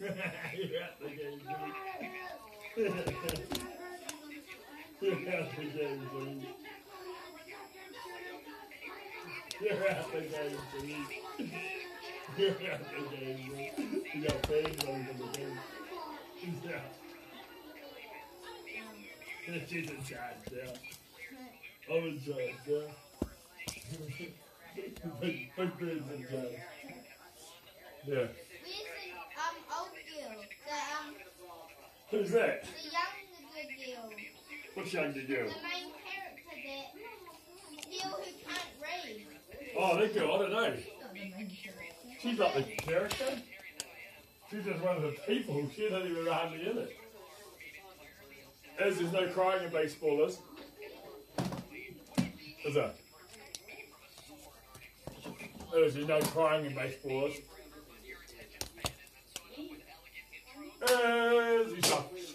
You're at the game, You're at the game, You're at the game, You're at the game, You got paid on the game. Yeah. She's in charge, yeah. I'm in charge, yeah. Big Ben's in charge. Yeah. um, old girl, the, um, Who's that? the younger girl, What's younger girl? the main character that, girl who can't read. Oh, that girl, I don't know. She's not the character. She's just one of the people. She's not even hardly in it. As there's no crying in baseball, is? Is there? As there's no crying in baseball, is? As he sucks.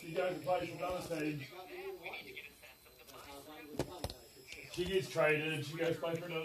She for another. She gets traded and she goes play for another